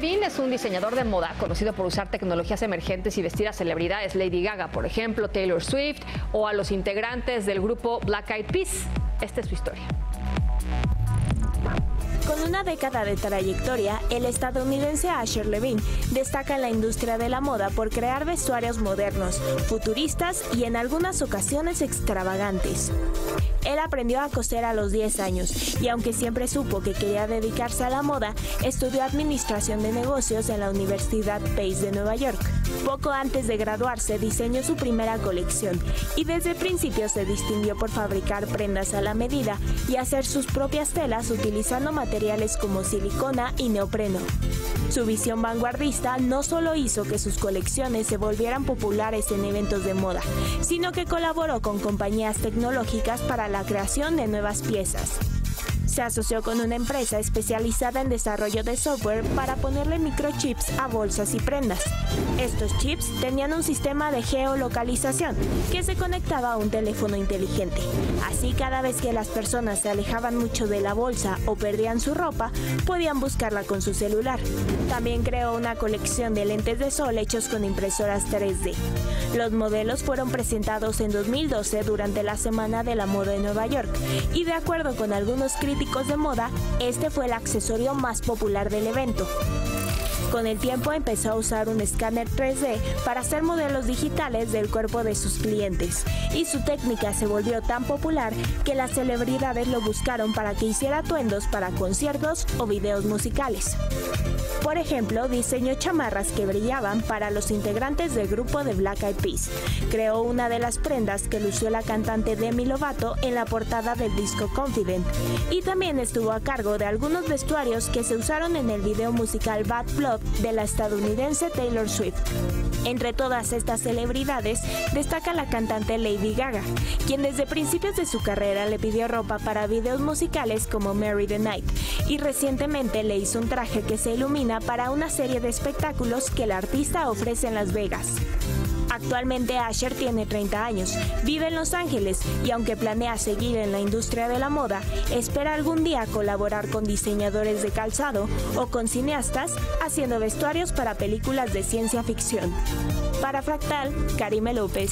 Levine es un diseñador de moda conocido por usar tecnologías emergentes y vestir a celebridades, Lady Gaga, por ejemplo, Taylor Swift, o a los integrantes del grupo Black Eyed Peas. Esta es su historia. Con una década de trayectoria, el estadounidense Asher Levine destaca en la industria de la moda por crear vestuarios modernos, futuristas y en algunas ocasiones extravagantes. Él aprendió a coser a los 10 años y aunque siempre supo que quería dedicarse a la moda, estudió administración de negocios en la Universidad Pace de Nueva York. Poco antes de graduarse diseñó su primera colección y desde el principio se distinguió por fabricar prendas a la medida y hacer sus propias telas utilizando materiales como silicona y neopreno. Su visión vanguardista no solo hizo que sus colecciones se volvieran populares en eventos de moda, sino que colaboró con compañías tecnológicas para la creación de nuevas piezas se asoció con una empresa especializada en desarrollo de software para ponerle microchips a bolsas y prendas. Estos chips tenían un sistema de geolocalización que se conectaba a un teléfono inteligente. Así cada vez que las personas se alejaban mucho de la bolsa o perdían su ropa, podían buscarla con su celular. También creó una colección de lentes de sol hechos con impresoras 3D. Los modelos fueron presentados en 2012 durante la Semana de la Moda en Nueva York y de acuerdo con algunos críticos de moda, este fue el accesorio más popular del evento. Con el tiempo empezó a usar un escáner 3D para hacer modelos digitales del cuerpo de sus clientes y su técnica se volvió tan popular que las celebridades lo buscaron para que hiciera atuendos para conciertos o videos musicales. Por ejemplo, diseñó chamarras que brillaban para los integrantes del grupo de Black Eyed Peas. Creó una de las prendas que lució la cantante Demi Lovato en la portada del disco Confident. Y también estuvo a cargo de algunos vestuarios que se usaron en el video musical Bad Blood de la estadounidense Taylor Swift. Entre todas estas celebridades destaca la cantante Lady Gaga, quien desde principios de su carrera le pidió ropa para videos musicales como Mary the Night y recientemente le hizo un traje que se ilumina para una serie de espectáculos que el artista ofrece en Las Vegas. Actualmente Asher tiene 30 años, vive en Los Ángeles y aunque planea seguir en la industria de la moda, espera algún día colaborar con diseñadores de calzado o con cineastas haciendo vestuarios para películas de ciencia ficción. Para Fractal, Karime López.